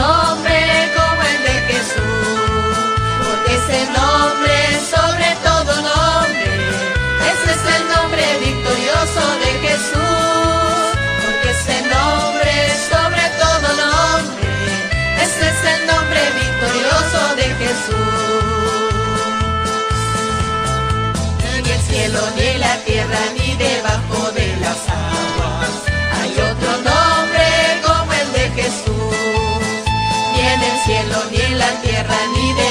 nombre como el de Jesús, porque ese nombre sobre todo nombre, ese es el nombre victorioso de Jesús, porque ese nombre sobre todo nombre, ese es el nombre victorioso de Jesús. Ni el cielo, ni la tierra, ni de y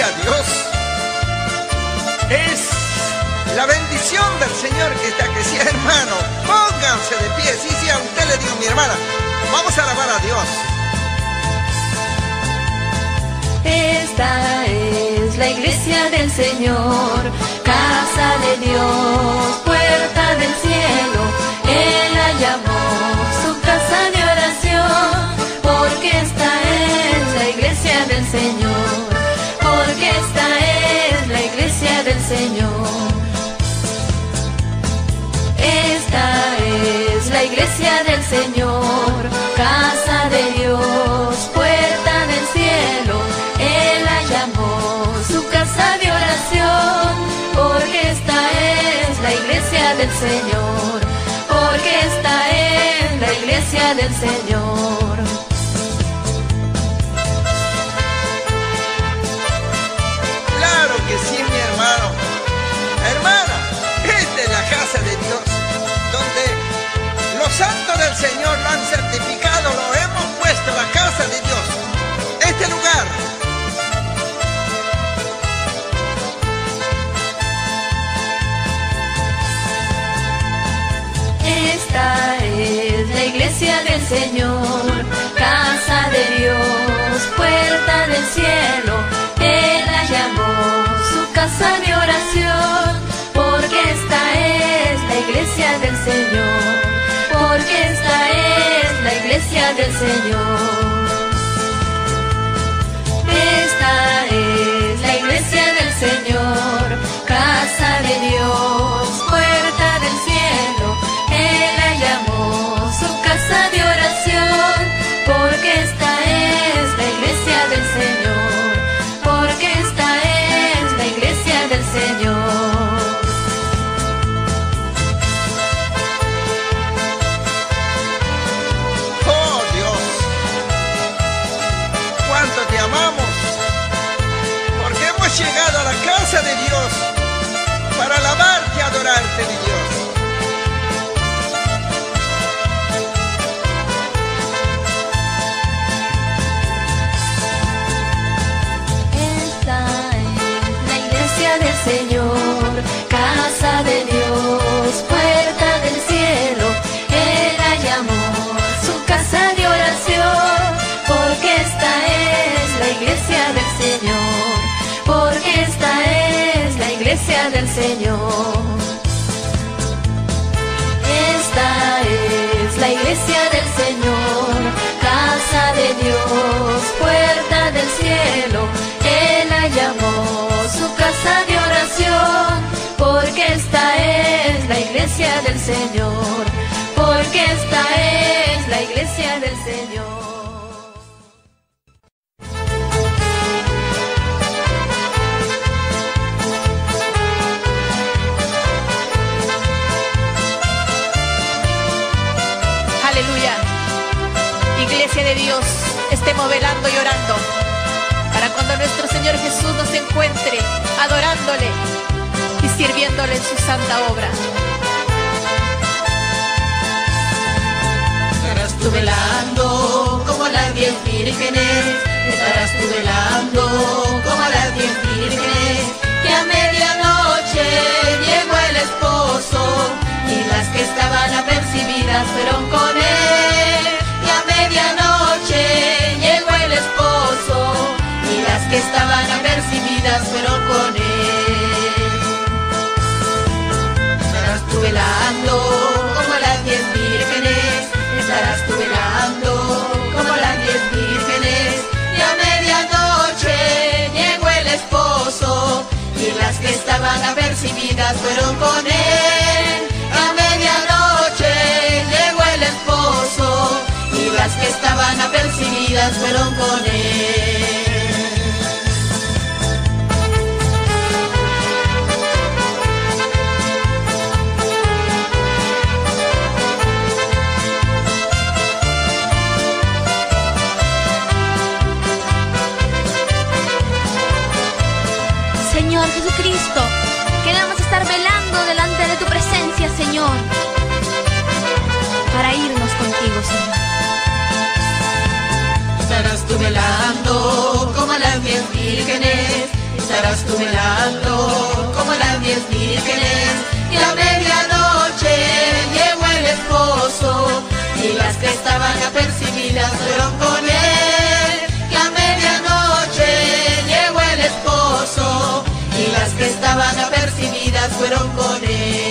Gloria a Dios. Es la bendición del Señor que está que sí, hermano. Pónganse de pie. Sí, sí, a usted le digo, mi hermana. Vamos a alabar a Dios. Esta es la iglesia del Señor, casa de Dios, puerta del cielo. Él la llamó su casa de oración, porque esta es la iglesia del Señor, porque esta es la iglesia del Señor. Esta es la iglesia del Señor, casa de Dios, puerta del cielo. Él la llamó su casa de oración, porque esta es la iglesia del Señor, porque esta es la iglesia del Señor. Esta es la iglesia del Señor, casa de Dios, puerta del cielo. Él la llamó su casa de oración, porque esta es la iglesia del Señor, porque esta es la iglesia del Señor. Esta es la iglesia del Señor, y Señor, porque esta es la iglesia Señor. Aleluya. Iglesia de Dios, estemos velando y orando para cuando nuestro Señor Jesús nos encuentre adorándole y sirviéndole en su santa obra. Tú velando como las diez vírgenes, estarás tú velando como las diez vírgenes, que a medianoche llegó el esposo y las que estaban apercibidas fueron con él, estaban apercibidas fueron con él. A medianoche llegó el esposo, y las que estaban apercibidas fueron con él. Estarás tú velando como las diez vírgenes, estarás tú velando como las diez vírgenes, y a medianoche llegó el esposo, y las que estaban apercibidas fueron con él, que a medianoche llegó el esposo, y las que estaban apercibidas fueron con él.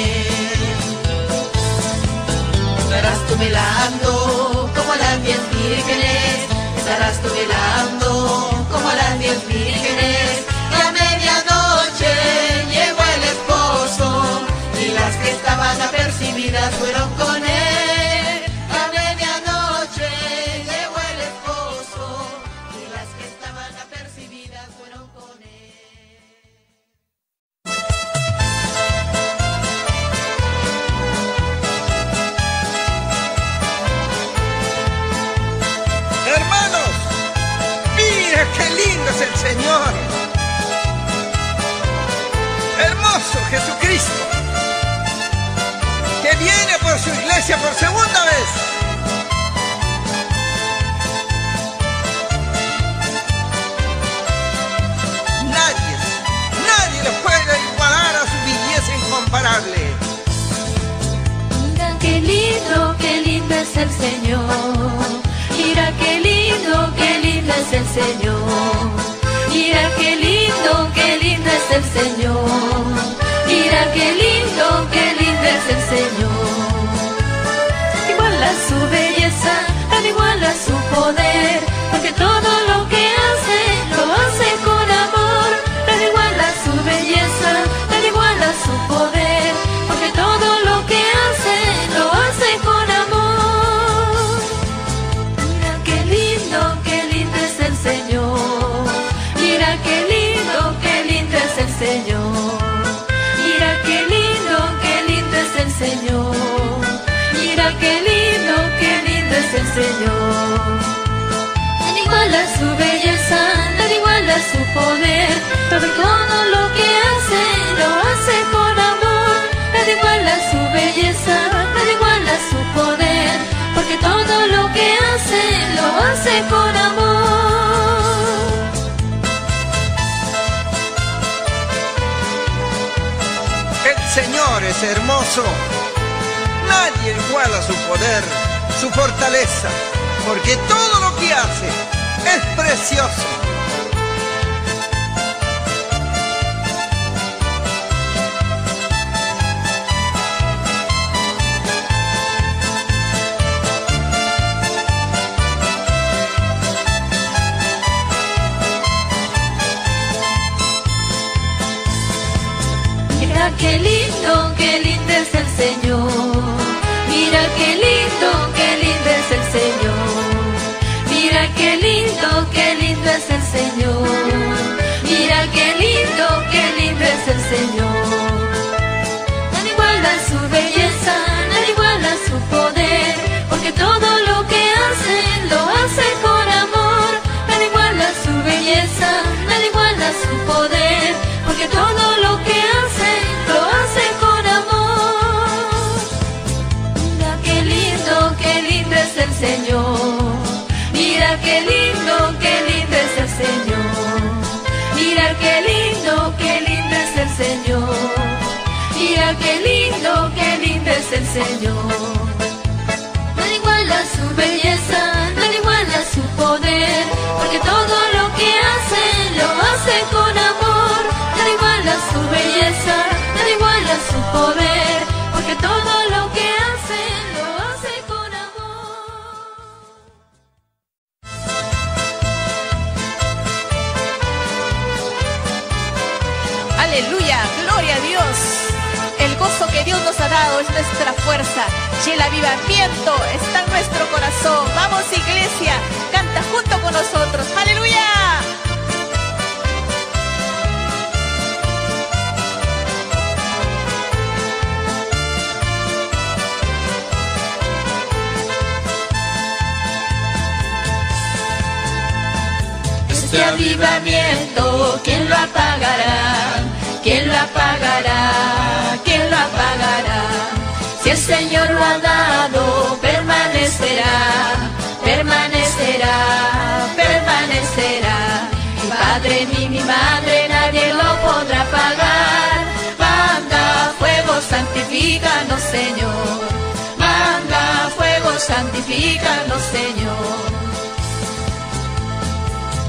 Velando como las diez vírgenes, estarás tú velando como las diez vírgenes, y a medianoche llegó el esposo, y las que estaban apercibidas fueron con él. Su iglesia por segunda vez. Nadie, nadie le puede igualar a su belleza incomparable. Mira qué lindo, qué lindo es el Señor. Mira qué lindo, qué lindo es el Señor. Mira qué lindo, qué lindo es el Señor. Mira qué lindo, qué lindo es el Señor. Igual a su belleza, al igual a su poder, porque todo lo que lindo es el Señor. Al igual a su belleza, al igual a su poder, todo todo lo que hace, lo hace con amor. Al igual a su belleza, al igual a su poder, porque todo lo que hace, lo hace con amor. El Señor es hermoso. Nadie iguala su poder, su fortaleza, porque todo lo que hace es precioso. Qué lindo, qué lindo es el Señor. No iguala su belleza, no iguala su poder, porque todo lo que hace, lo hace con amor. No iguala su belleza, no iguala su poder, porque todo lo es nuestra fuerza y el avivamiento está en nuestro corazón. Vamos iglesia, canta junto con nosotros. Aleluya. Este avivamiento, ¿quién lo apagará? Señor lo ha dado, permanecerá, permanecerá, permanecerá. Mi padre ni mi madre, nadie lo podrá apagar. Manda fuego, santifícanos, Señor. Manda fuego, santifícanos, Señor.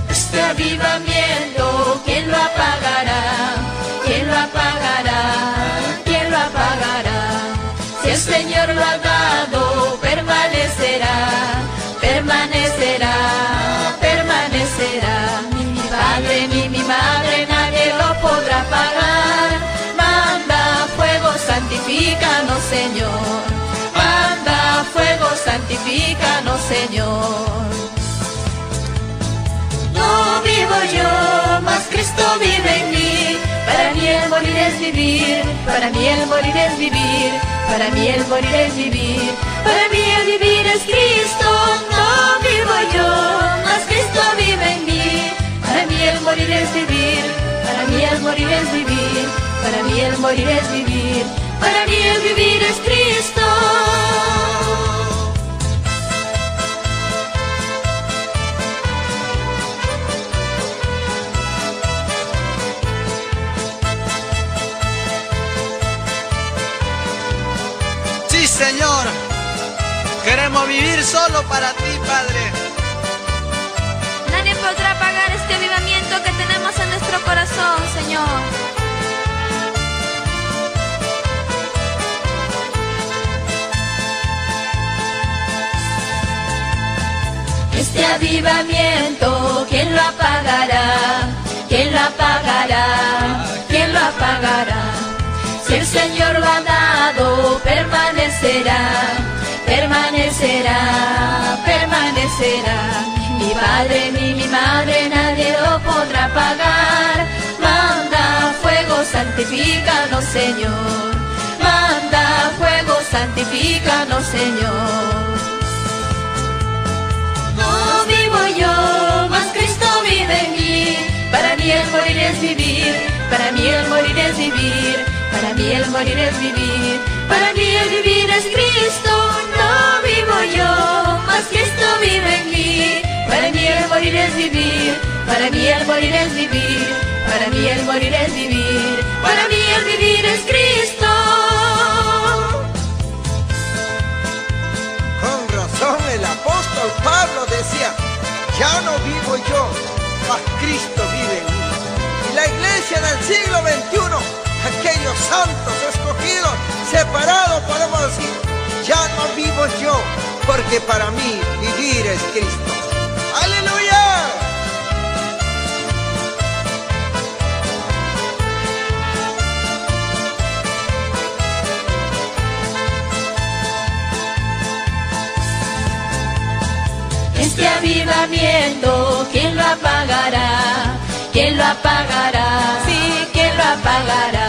Este avivamiento, ¿quién lo apagará? ¿Quién lo apagará? ¿Quién lo apagará? Señor lo ha dado, permanecerá, permanecerá, permanecerá. Ni mi padre ni mi madre, nadie lo podrá apagar. Manda fuego, santifícanos, Señor. Manda fuego, santifícanos, Señor. No vivo yo, mas Cristo vive en mí. Para mí el morir es vivir, para mí el morir es vivir, para mí el morir es vivir, para mí el vivir es Cristo. No vivo yo, mas Cristo vive en mí. Para mí el morir es vivir, para mí el morir es vivir, para mí el morir es vivir, para mí el vivir es Cristo. Señor. Queremos vivir solo para ti, Padre. Nadie podrá pagar este avivamiento que tenemos en nuestro corazón, Señor. Este avivamiento, ¿quién lo apagará? ¿Quién lo apagará? ¿Quién lo apagará? Señor lo dado, permanecerá, permanecerá, permanecerá. Mi padre ni mi madre, nadie lo podrá apagar. Manda fuego, santifícanos, Señor. Manda fuego, santifícanos, Señor. No vivo yo, mas Cristo vive en mí. Para mí el morir es vivir, para mí el morir es vivir, para mí el morir es vivir, para mí el vivir es Cristo. No vivo yo, mas Cristo vive en mí. Para mí el morir es vivir, para mí el morir es vivir, para mí el morir es vivir, para mí el vivir es Cristo. Con razón el apóstol Pablo decía, ya no vivo yo, mas Cristo vive en mí. Y la iglesia del siglo XXI, aquellos santos escogidos, separados, podemos decir, ya no vivo yo, porque para mí vivir es Cristo. Aleluya. Este avivamiento, ¿quién lo apagará? ¿Quién lo apagará? Sí, ¿quién lo apagará?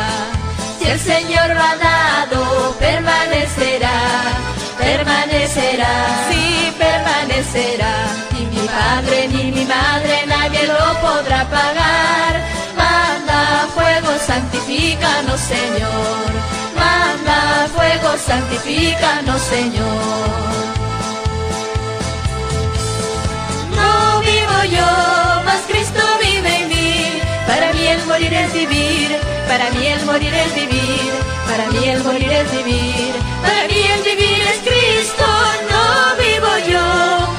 Señor lo ha dado, permanecerá, permanecerá, sí, permanecerá. Ni mi padre ni mi madre, nadie lo podrá apagar. Manda fuego, santifícanos, Señor. Manda fuego, santifícanos, Señor. No vivo yo, el morir es vivir, para mí el morir es vivir, para mí el morir es vivir, para mí el vivir es Cristo, no vivo yo,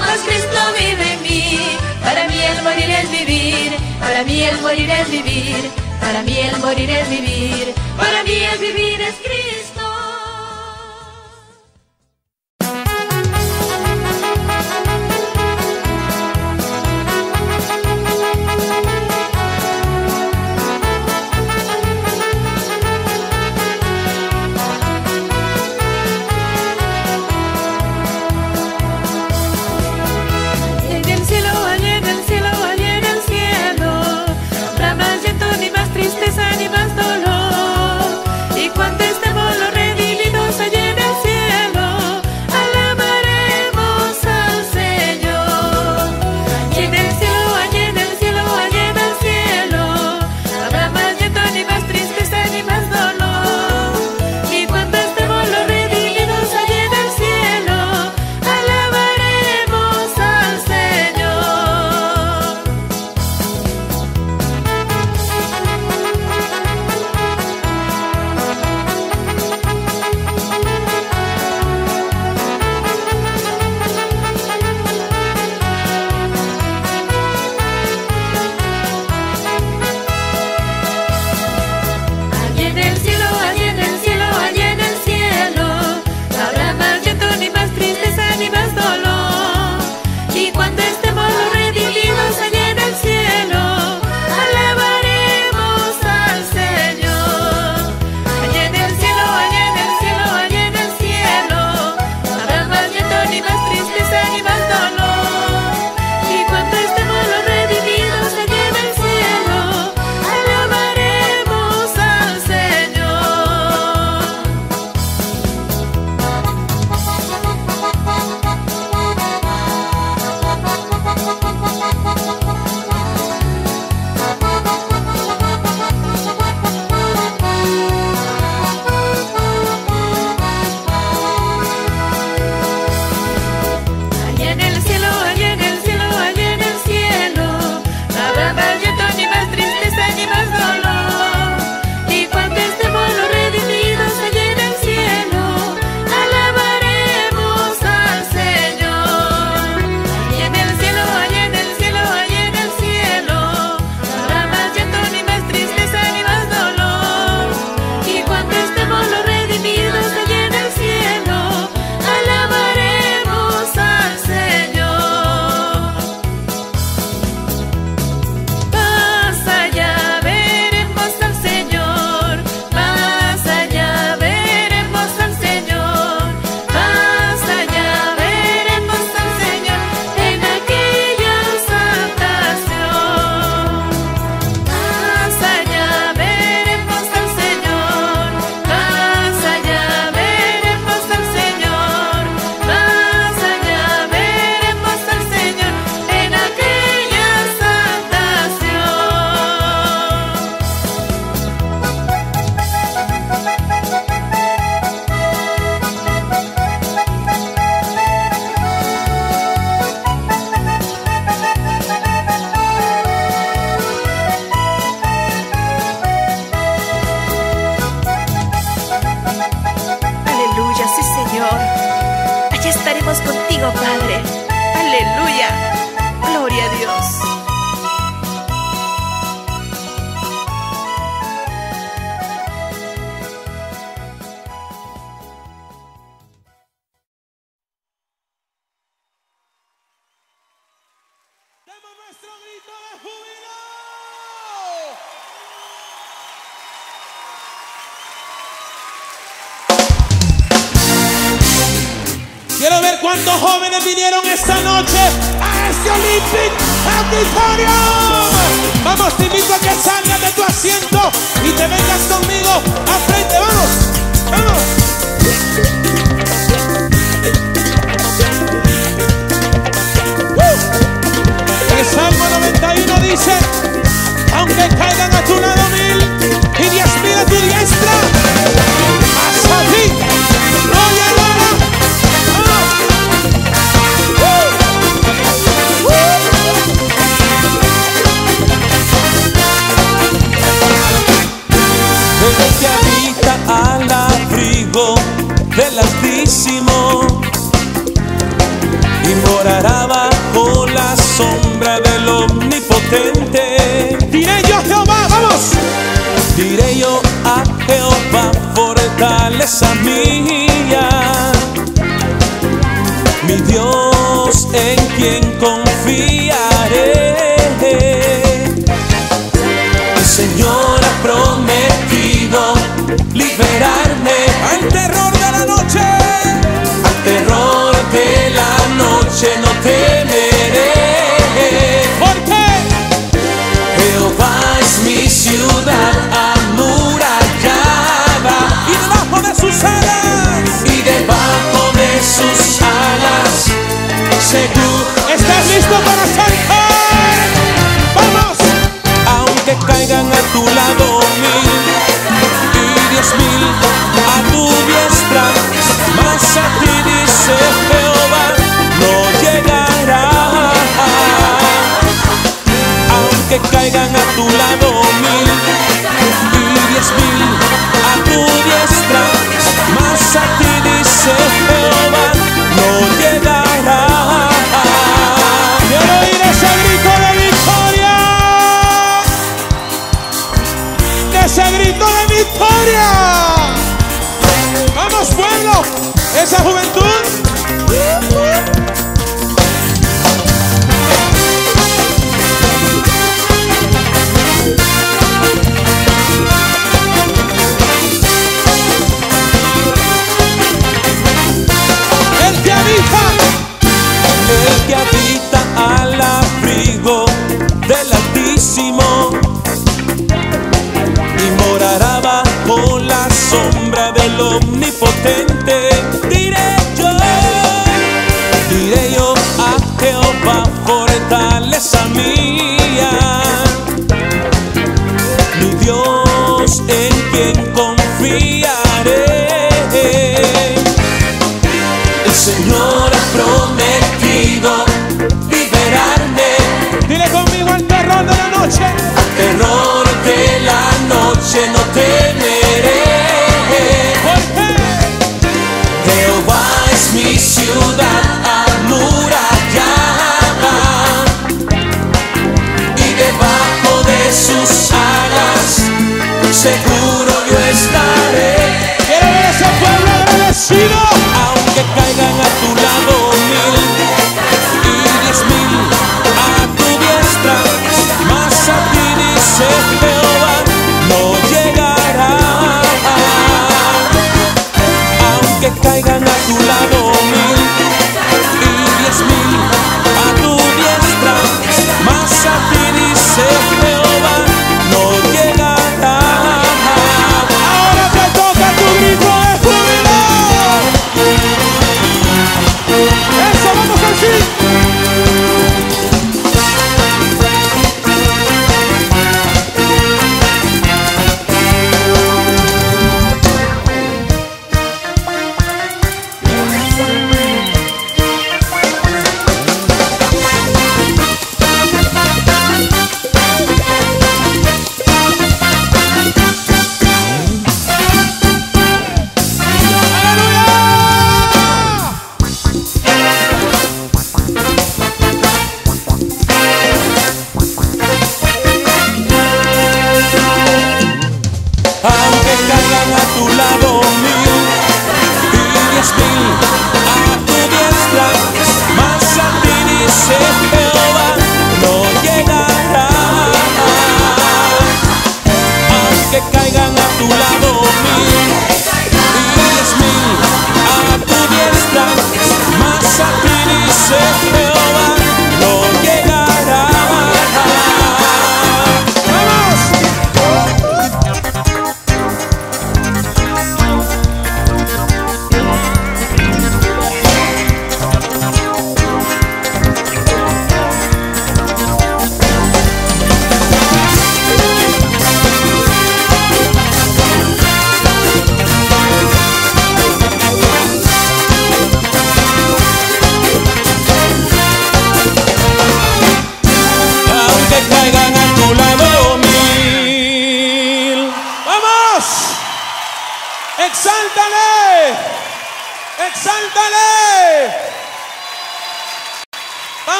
mas Cristo vive en mí, para mí el morir es vivir, para mí el morir es vivir, para mí el morir es vivir, para mí el vivir es Cristo.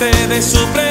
Delante de su presencia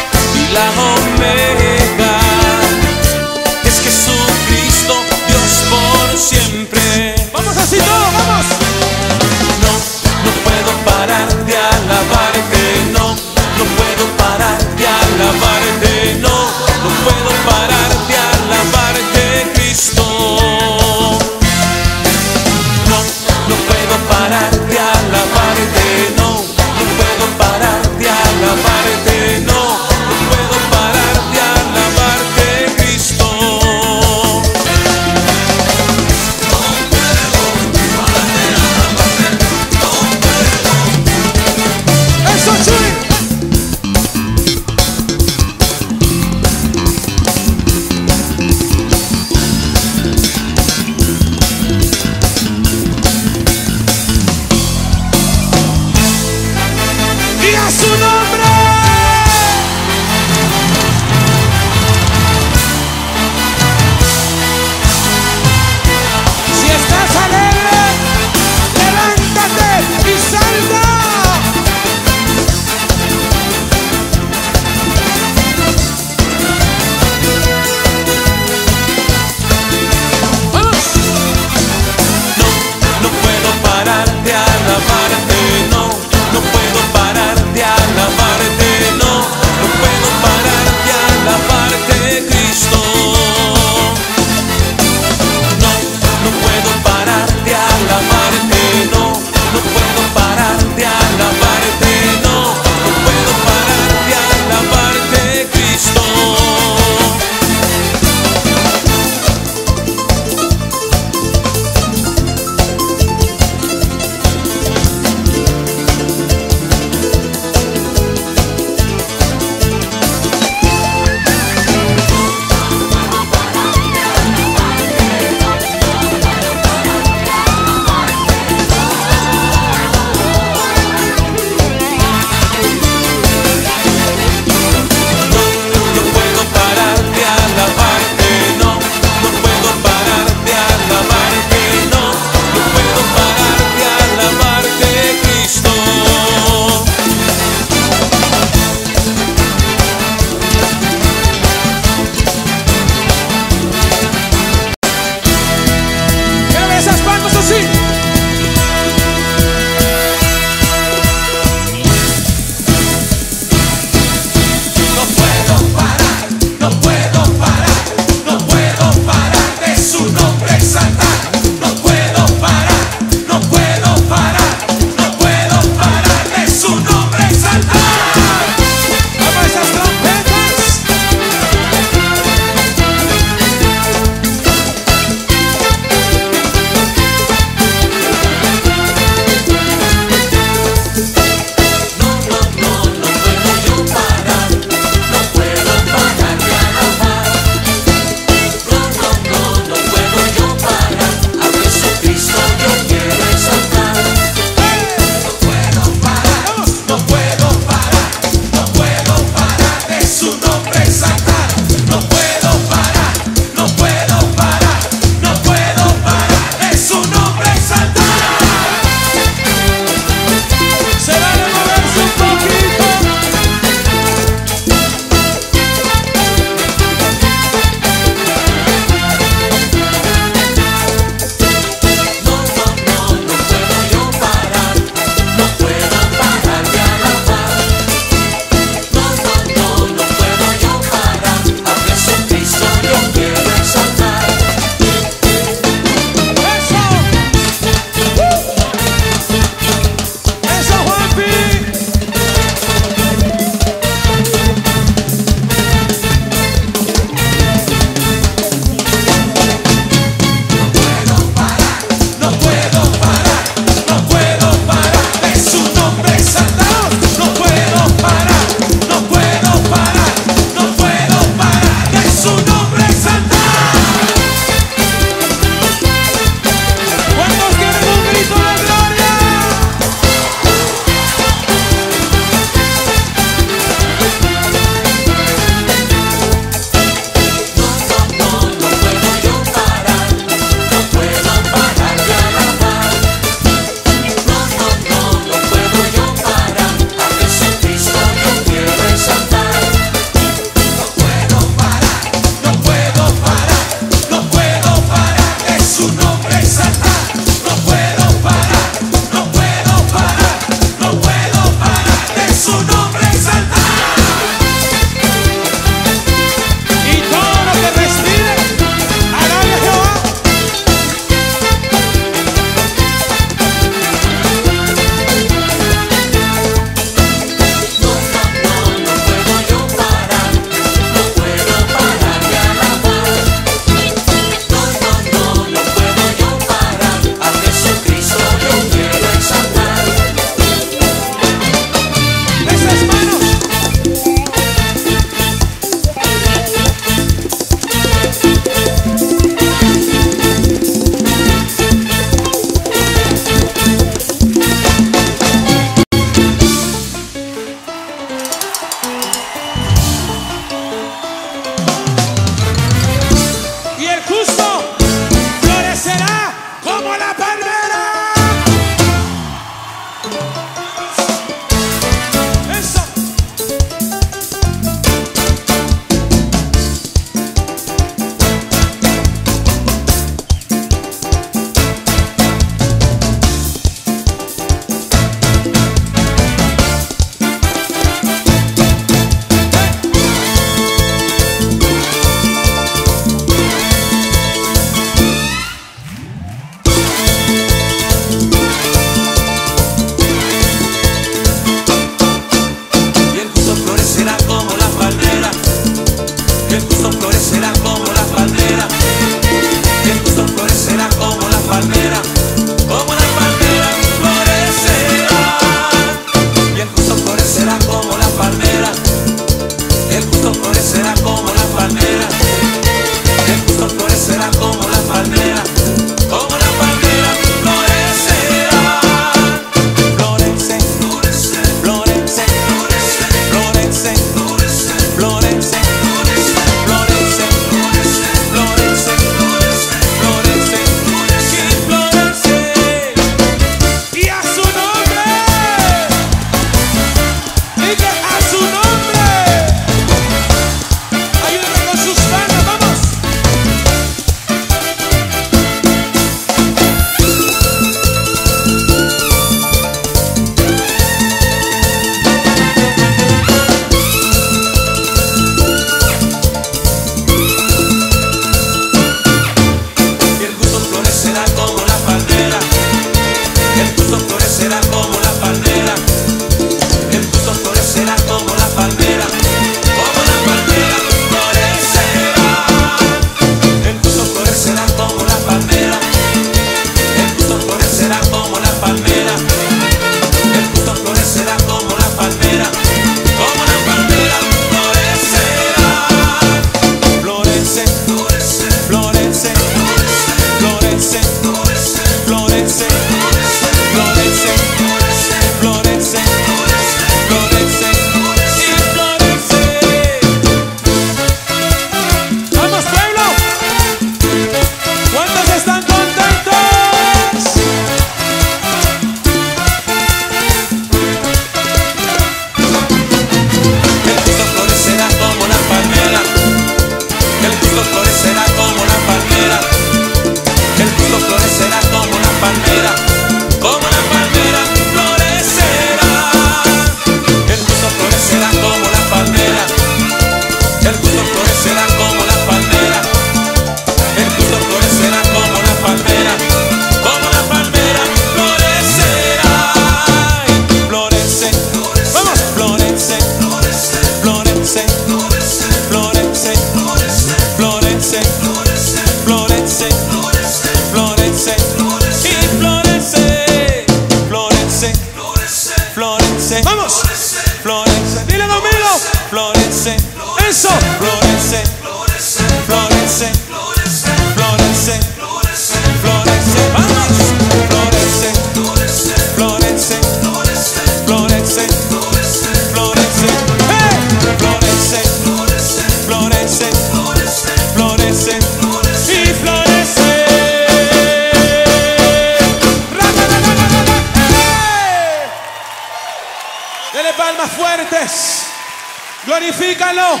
Glorifícalo.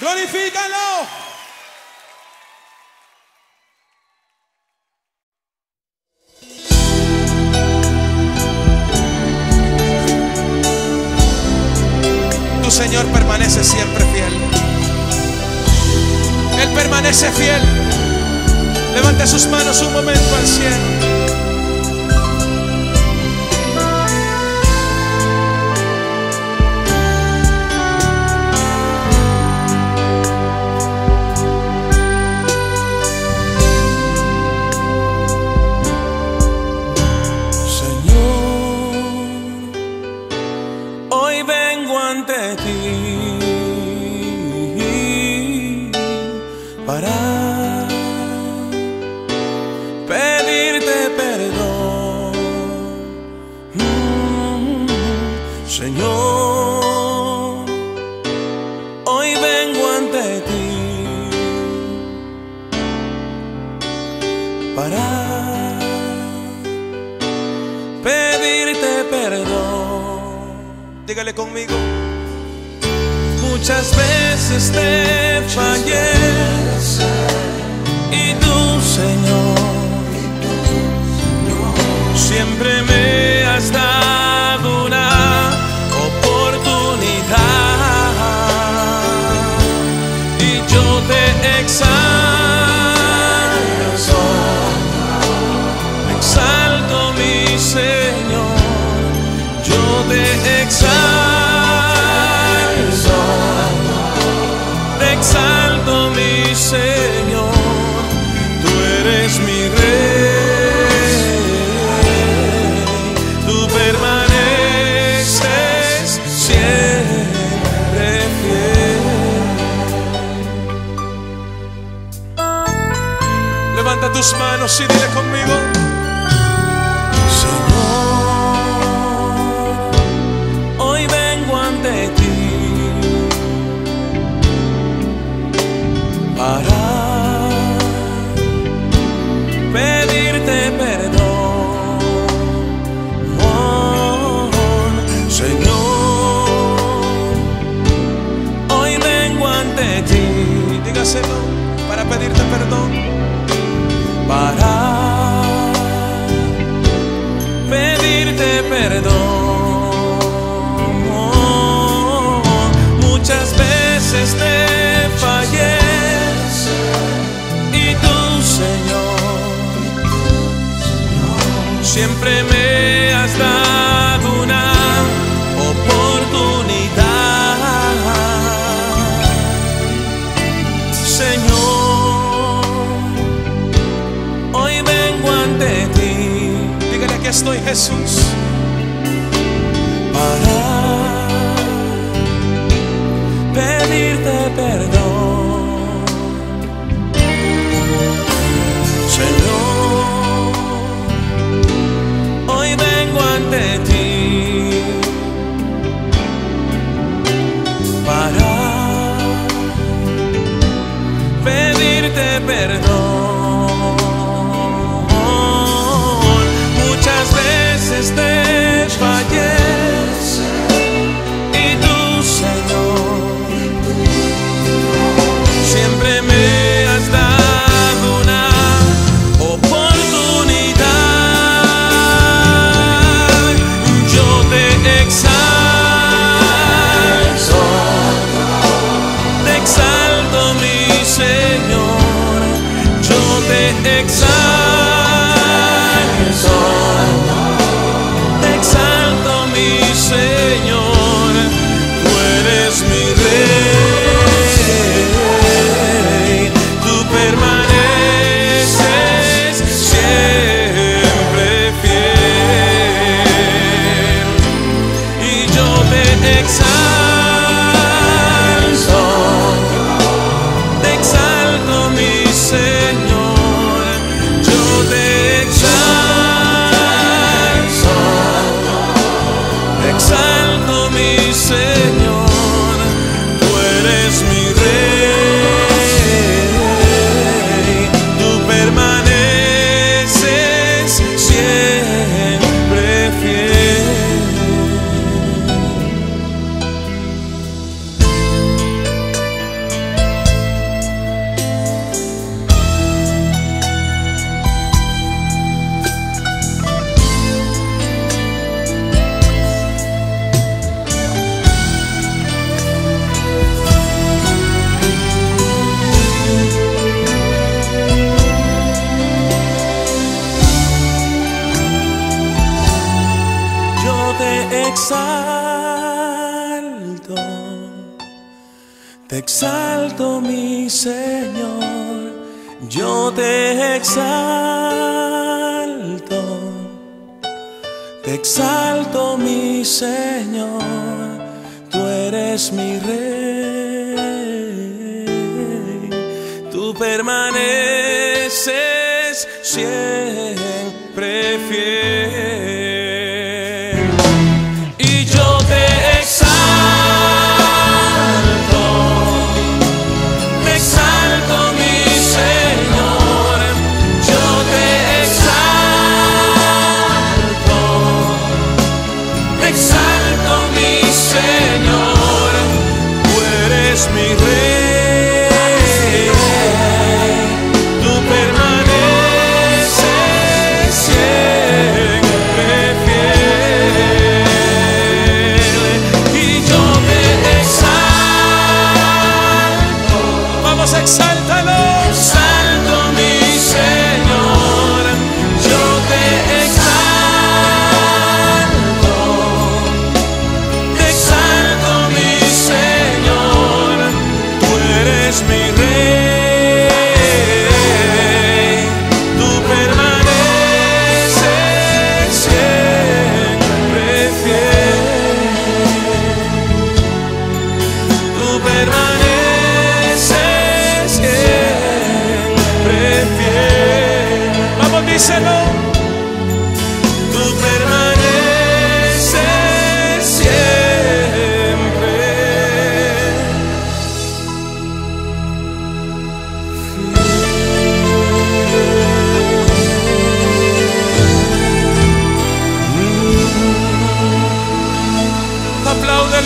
Glorifícalo. Tu Señor permanece siempre fiel. Él permanece fiel. Levante sus manos un momento al cielo. Dígale conmigo. Muchas veces te fallé y tú, Señor, siempre me has dado. tus manos y dile conmigo. siempre me has dado una oportunidad. Señor, hoy vengo ante ti. Dígale que estoy Jesús.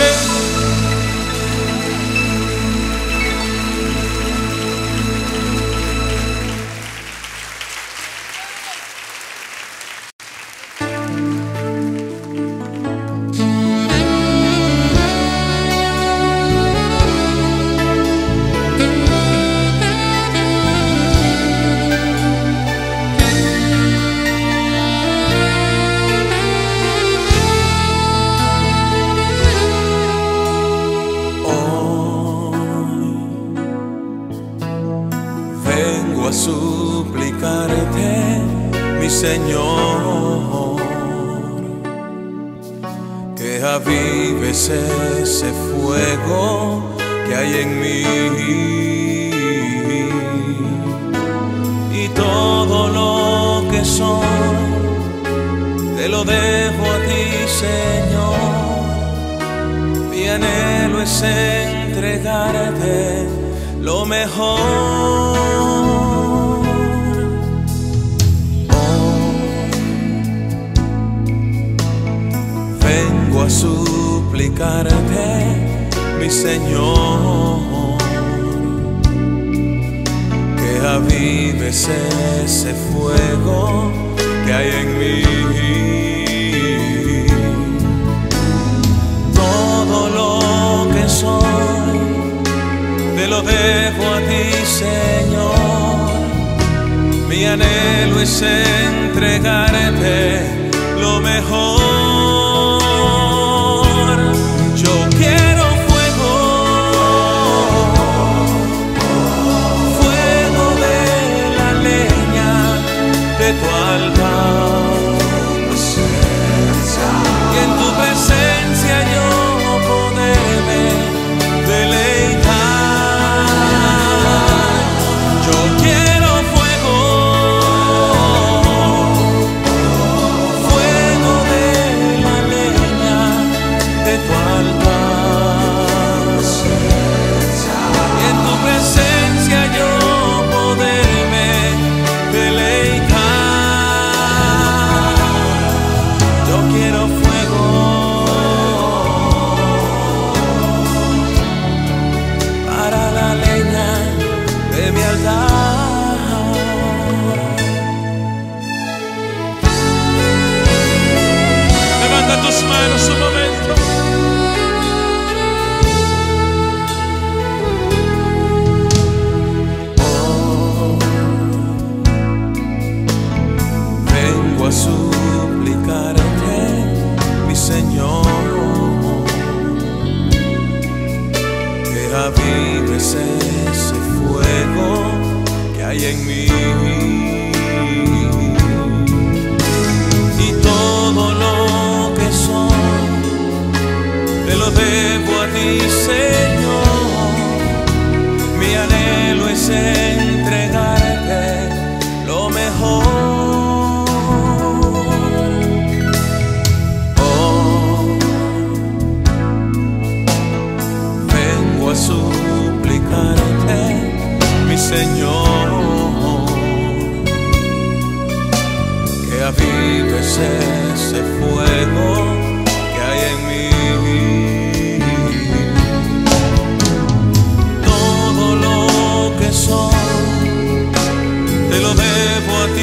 Apláudele.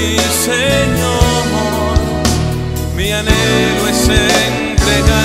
Ti, Señor. Mi anhelo es entregarte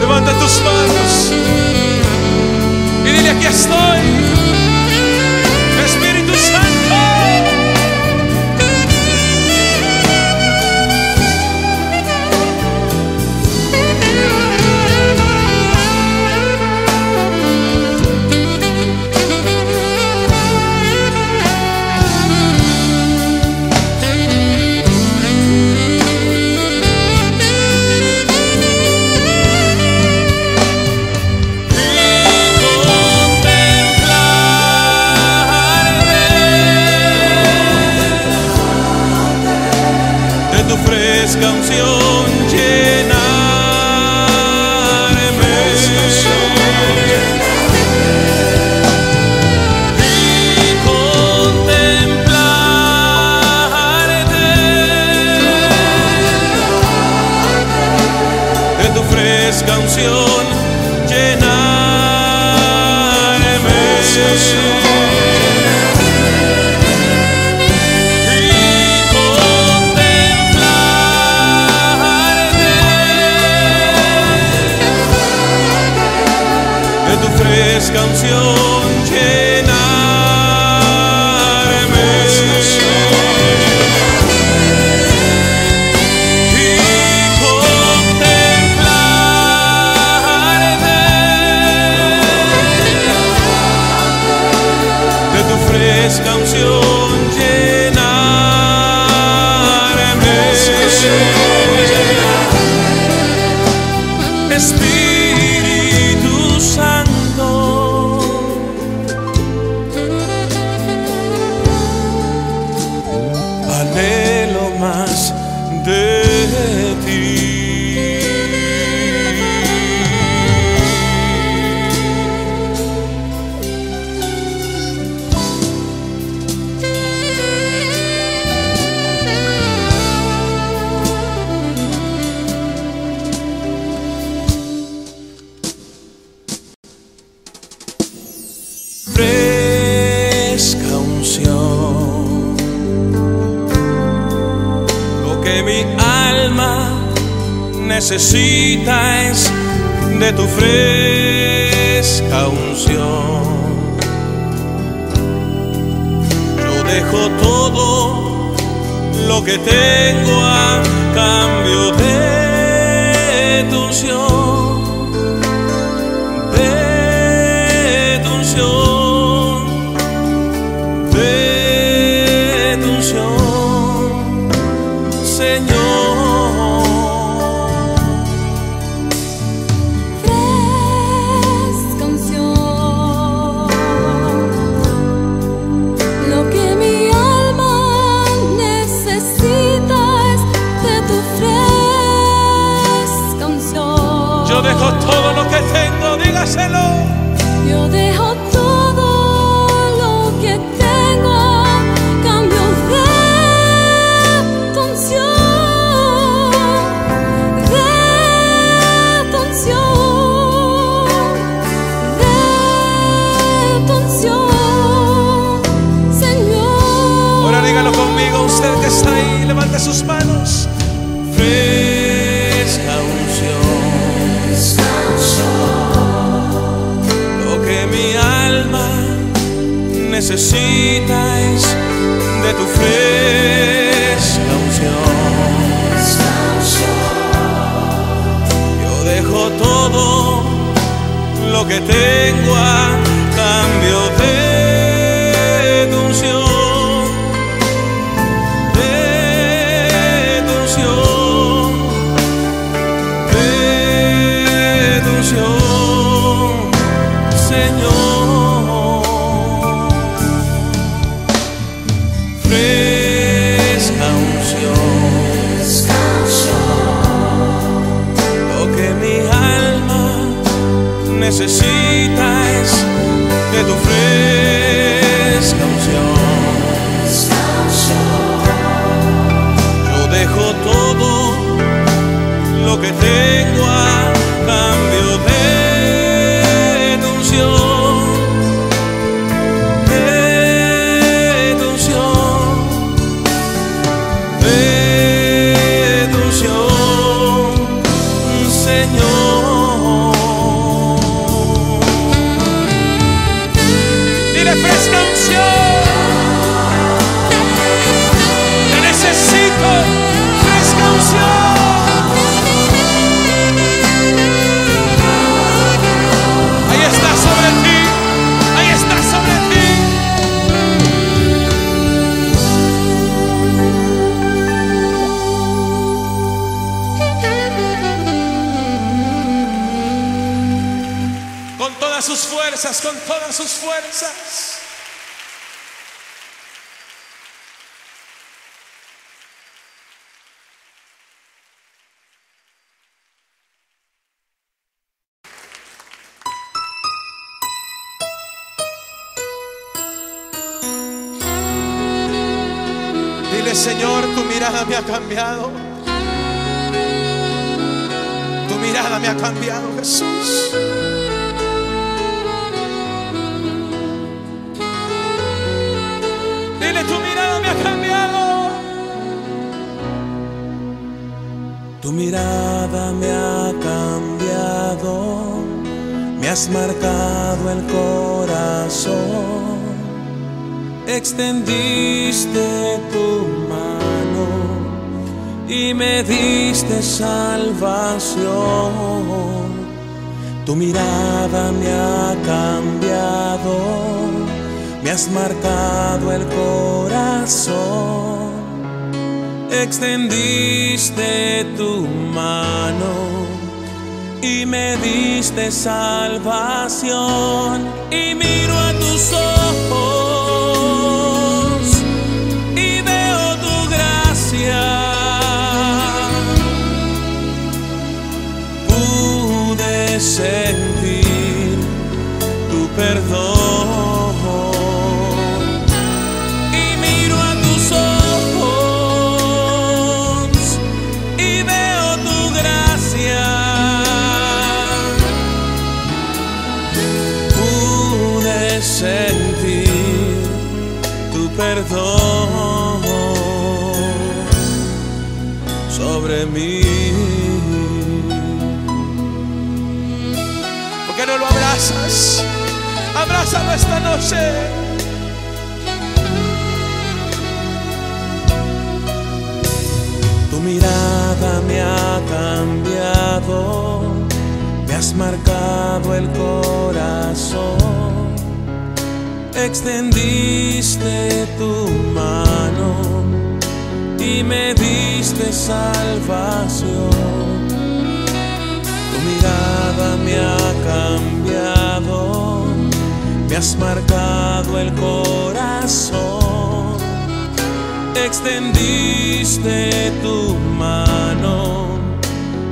Levanta tus manos. Y dile, aquí estoy. necesita es de tu fresca unción. Yo dejo todo lo que tengo levanta sus manos. Fresca unción. Lo que mi alma necesita es de tu fe. Extendiste tu mano y me diste salvación. Y miro a tus ojos sobre mí. ¿Por qué no lo abrazas? Abrázalo esta noche. Tu mirada me ha cambiado, me has marcado el corazón, extendiste tu mano y me diste salvación. Tu mirada me ha cambiado, me has marcado el corazón extendiste tu mano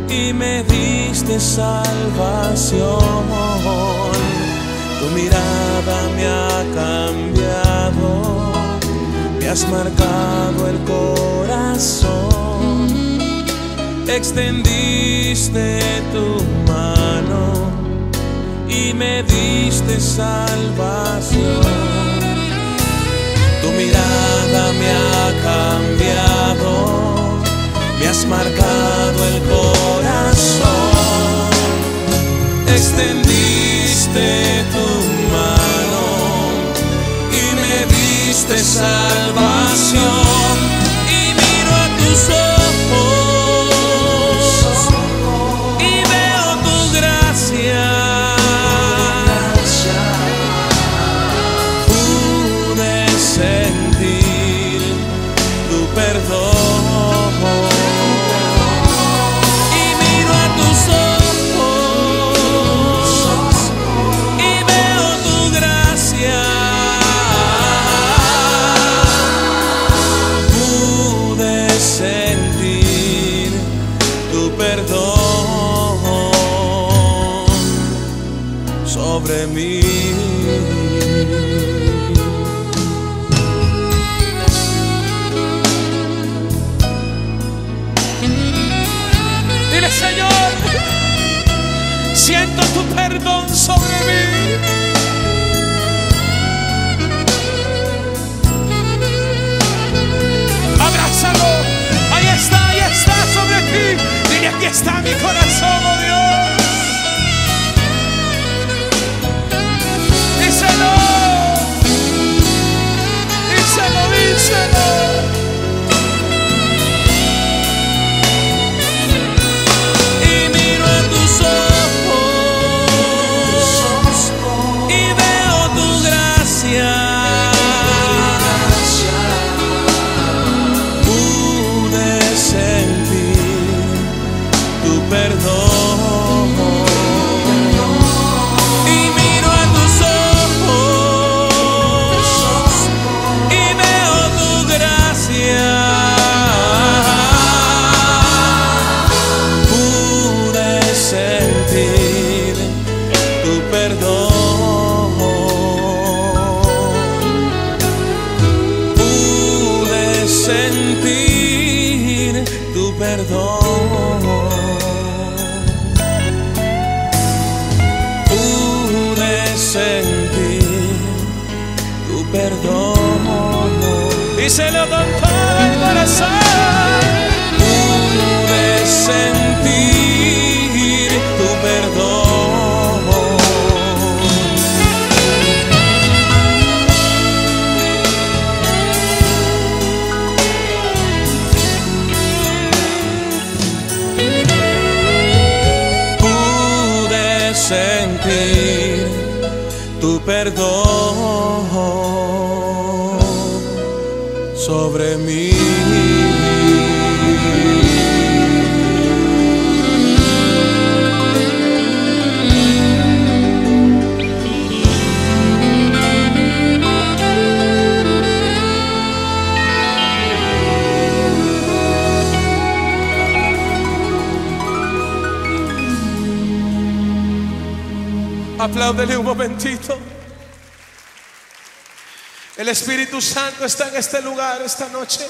y me diste salvación. Tu mirada me ha cambiado, me has marcado el corazón. Extendiste tu mano y me diste salvación. Tu mirada me ha cambiado, me has marcado el corazón. Extendiste tu diste salvación. Perdón sobre mí. Abrázalo. Ahí está, ahí está sobre ti. Dile, aquí está mi corazón, perdón. sobre mí. Apláudele un momentito. El Espíritu Santo está en este lugar esta noche.